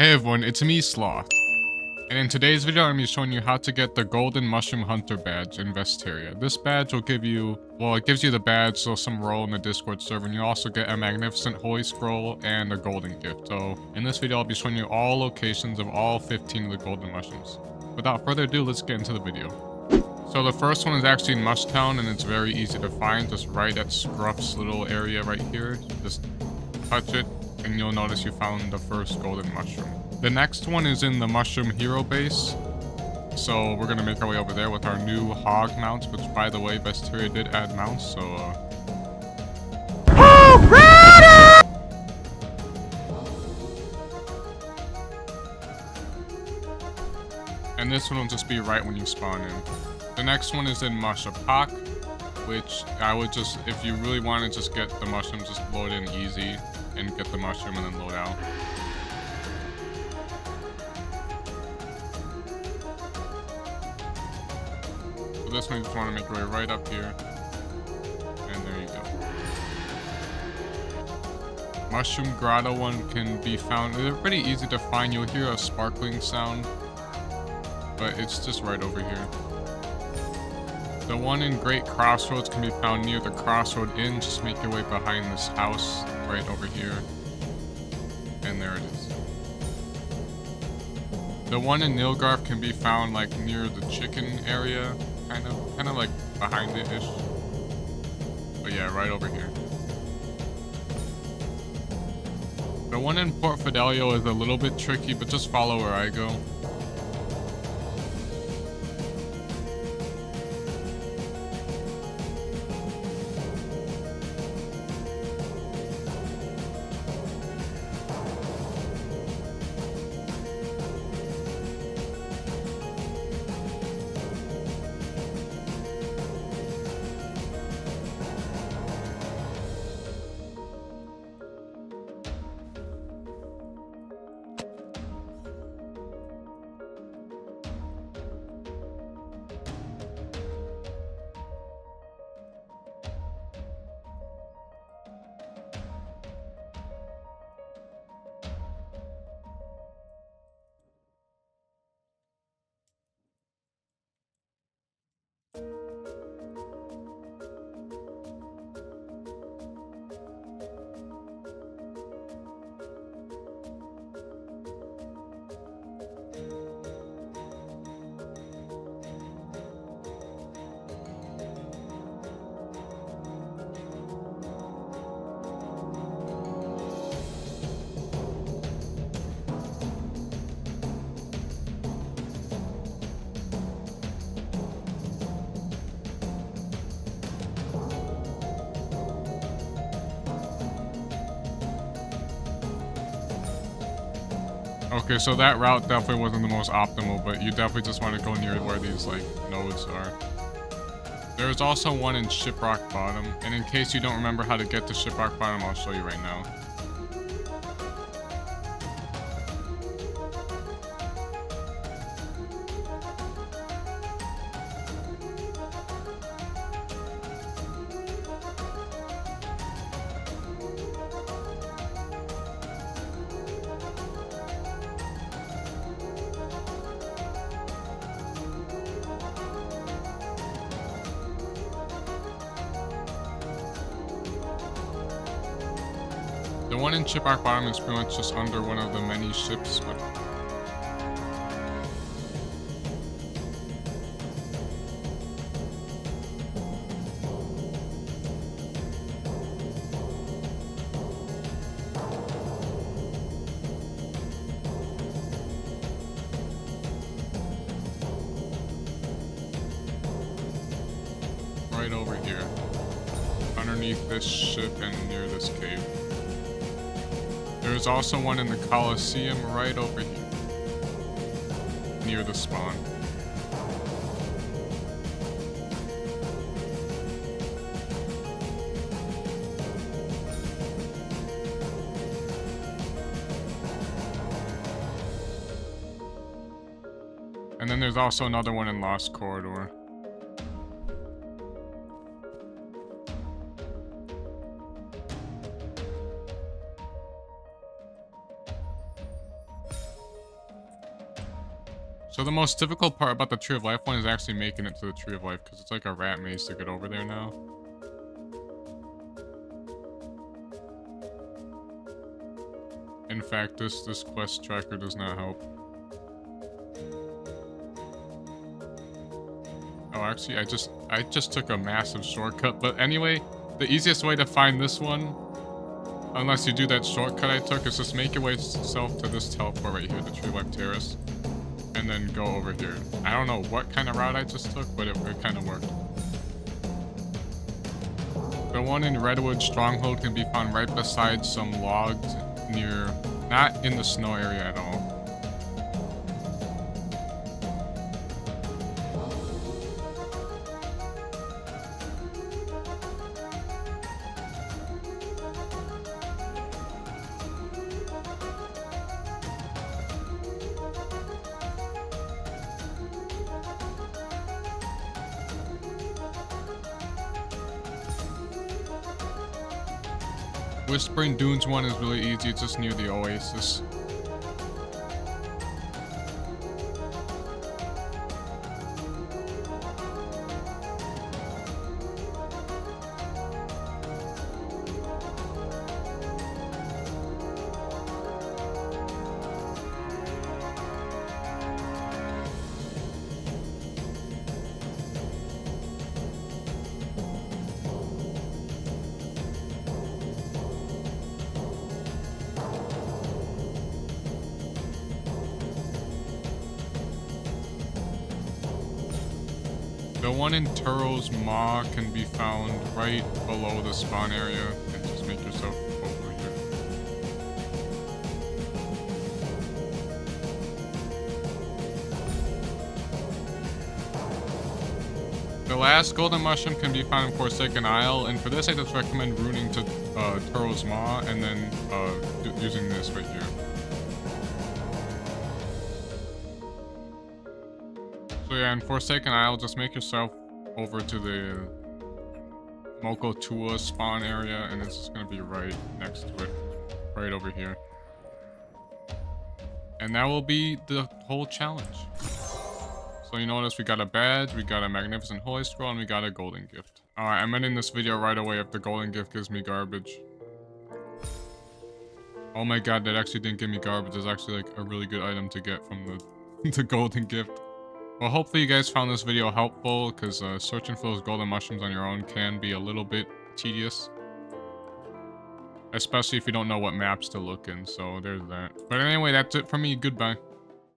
Hey everyone, it's me Sloth. And in today's video, I'm going to be showing you how to get the Golden Mushroom Hunter badge in Vesteria. This badge will give you, well, it gives you the badge, so some role in the Discord server, and you also get a magnificent Holy Scroll and a Golden Gift. So in this video, I'll be showing you all locations of all 15 of the Golden Mushrooms. Without further ado, let's get into the video. So the first one is actually in Mushtown, and it's very easy to find, just right at Scruff's little area right here. Just touch it, and you'll notice you found the first golden mushroom. The next one is in the Mushroom Hero base. So we're going to make our way over there with our new hog mounts, which by the way, Vesteria did add mounts, so... Uh... And this one will just be right when you spawn in. The next one is in Mushtropolis, which I would just, if you really want to just get the mushroom, just load in easy and get the mushroom and then load out. So this one you just want to make your way right up here. And there you go. Mushroom Grotto one can be found, they're pretty easy to find. You'll hear a sparkling sound, but it's just right over here. The one in Great Crossroads can be found near the Crossroad Inn. Just make your way behind this house right over here. And there it is. The one in Nilgarf can be found like near the chicken area, kind of, kind of like behind it-ish. But yeah, right over here. The one in Port Fidelio is a little bit tricky, but just follow where I go. Okay, so that route definitely wasn't the most optimal, but you definitely just want to go near where these, like, nodes are. There's also one in Shiprock Bottom, and in case you don't remember how to get to Shiprock Bottom, I'll show you right now. The one in Shiprock Bottom is pretty much just under one of the many ships, but... Right over here. Underneath this ship and near this cave. There's also one in the Colosseum right over here. Near the spawn. And then there's also another one in Lost Corridor. So the most difficult part about the Tree of Life one is actually making it to the Tree of Life because it's like a rat maze to get over there now. In fact, this, this quest tracker does not help. Oh, actually, I just I just took a massive shortcut. But anyway, the easiest way to find this one, unless you do that shortcut I took, is just make your way south to this teleport right here, the Tree Life Terrace, and then go over here. I don't know what kind of route I just took, but it, it kind of worked. The one in Redwood Stronghold can be found right beside some logs near, not in the snow area at all. Whispering Dunes one is really easy, it's just near the Oasis. The one in Terul's Maw can be found right below the spawn area. And just make yourself over here. The last golden mushroom can be found in Forsaken Isle, and for this I just recommend runing to uh, Terul's Maw and then uh, using this right here. So yeah, in Forsaken Isle, just make yourself over to the Moko Tua spawn area, and it's just gonna be right next to it. Right over here. And that will be the whole challenge. So you notice we got a badge, we got a magnificent holy scroll, and we got a golden gift. Alright, I'm ending this video right away if the golden gift gives me garbage. Oh my god, that actually didn't give me garbage. It's actually like a really good item to get from the, the golden gift. Well, hopefully you guys found this video helpful, because uh, searching for those golden mushrooms on your own can be a little bit tedious. Especially if you don't know what maps to look in, so there's that. But anyway, that's it for me. Goodbye.